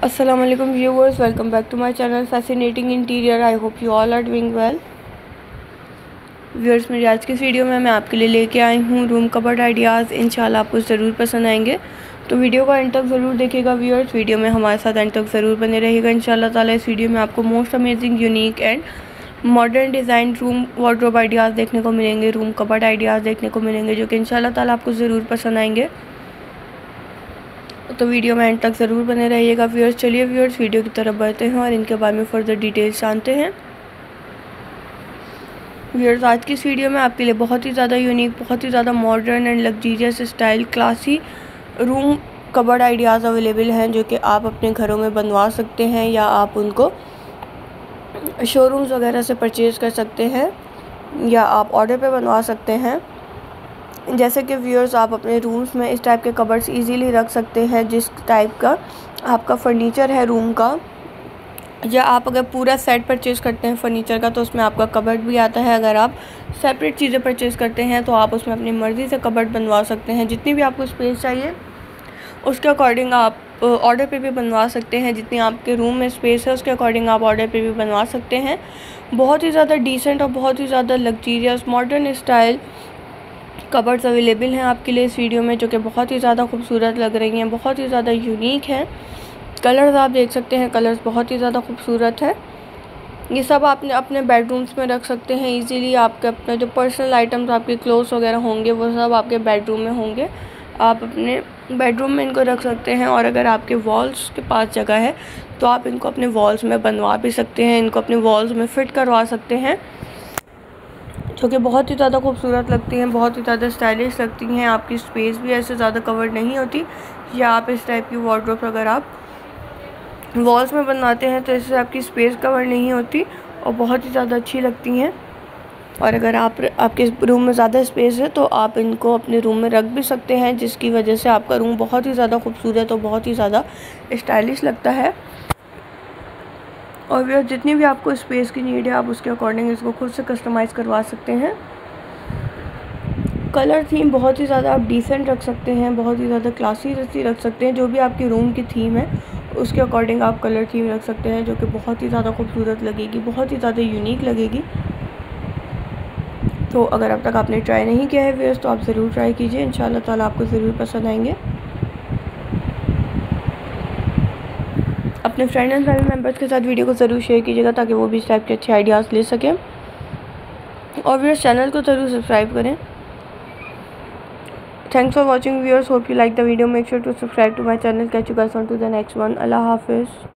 Alaikum viewers, welcome back to my channel, fascinating interior. I hope you all are doing well. Viewers मेरी आज की इस video में मैं आपके लिए लेके आई हूँ रूम कबर्ड आइडियाज़ इंशाल्लाह आपको ज़रूर पसंद आएँगे। तो वीडियो को एंड तक ज़रूर देखिएगा व्यूअर्स वीडियो में हमारे साथ एंड तक ज़रूर बने रहेगा इंशाल्लाह ताला इस वीडियो में आपको most amazing unique and modern design room wardrobe ideas देखने को मिलेंगे रूम कबर्ड आइडियाज़ देखने को मिलेंगे, जो कि इंशाल्लाह ताला आपको ज़रूर पसंद आएँगे। तो वीडियो में एंड तक ज़रूर बने रहिएगा व्यूअर्स चलिए व्यूअर्स वीडियो की तरफ़ बढ़ते हैं और इनके बारे में फर्दर डिटेल्स जानते हैं। व्यूअर्स आज की इस वीडियो में आपके लिए बहुत ही ज़्यादा यूनिक बहुत ही ज़्यादा modern and luxurious style classy room cupboard ideas available हैं, जो कि आप अपने घरों में बनवा सकते हैं या आप उनको शोरूम्स वगैरह से परचेज़ कर सकते हैं या आप ऑर्डर पे बनवा सकते हैं। जैसे कि व्यूअर्स आप अपने रूम्स में इस टाइप के कबर्ड्स इजीली रख सकते हैं, जिस टाइप का आपका फर्नीचर है रूम का। या आप अगर पूरा सेट परचेज़ करते हैं फ़र्नीचर का तो उसमें आपका कबर्ड भी आता है। अगर आप सेपरेट चीज़ें परचेज़ करते हैं तो आप उसमें अपनी मर्ज़ी से कबर्ड बनवा सकते हैं, जितनी भी आपको स्पेस चाहिए। उसके अकॉर्डिंग आप ऑर्डर पे भी बनवा सकते हैं, जितनी आपके रूम में स्पेस है, उसके अकॉर्डिंग आप ऑर्डर पे भी बनवा सकते हैं। बहुत ही ज़्यादा डिसेंट और बहुत ही ज़्यादा luxurious modern style cupboards available हैं आपके लिए इस वीडियो में, जो कि बहुत ही ज़्यादा खूबसूरत लग रही हैं, बहुत ही ज़्यादा यूनिक हैं। कलर्स आप देख सकते हैं कलर्स बहुत ही ज़्यादा खूबसूरत है। ये सब आपने अपने बेडरूम्स में रख सकते हैं इजीली आपके अपने जो पर्सनल आइटम्स आपके क्लोथ्स वगैरह होंगे, वो सब आपके बेडरूम में होंगे। आप अपने बेडरूम में इनको रख सकते हैं और अगर आपके वॉल्स के पास जगह है तो आप इनको अपने वॉल्स में बनवा भी सकते हैं, इनको अपने वॉल्स में फ़िट करवा सकते हैं। जो कि बहुत ही ज़्यादा खूबसूरत लगती हैं, बहुत ही ज़्यादा स्टाइलिश लगती हैं। आपकी स्पेस भी ऐसे ज़्यादा कवर नहीं होती या आप इस टाइप की वार्ड्रोप अगर आप वॉल्स में बनवाते हैं तो इससे आपकी स्पेस कवर नहीं होती और बहुत ही ज़्यादा अच्छी लगती हैं। और अगर आप आपके रूम में ज़्यादा स्पेस है तो आप इनको अपने रूम में रख भी सकते हैं, जिसकी वजह से आपका रूम बहुत ही ज़्यादा खूबसूरत और बहुत ही ज़्यादा स्टाइलिश लगता है। और वह जितनी भी आपको स्पेस की नीड है, आप उसके अकॉर्डिंग इसको खुद से कस्टमाइज़ करवा सकते हैं। कलर थीम बहुत ही ज़्यादा आप डिसेंट रख सकते हैं, बहुत ही ज़्यादा क्लासी जैसी रख सकते हैं, जो भी आपके रूम की थीम है, उसके अकॉर्डिंग आप कलर थीम रख सकते हैं, जो कि बहुत ही ज़्यादा खूबसूरत लगेगी, बहुत ही ज़्यादा यूनिक लगेगी। तो अगर अब तक आपने ट्राई नहीं किया है वेयर्स तो आप ज़रूर ट्राई कीजिए इन ताला आपको ज़रूर पसंद आएँगे। अपने फ्रेंड एंड फैमिली मेंबर्स के साथ वीडियो को ज़रूर शेयर कीजिएगा ताकि वो भी इस टाइप के अच्छे आइडियाज़ ले सकें। और व्यवर्स चैनल को ज़रूर सब्सक्राइब करें। Thanks for watching viewers hope you like the video make sure to subscribe to my channel catch you guys on to the next one अल्लाह हाफिज़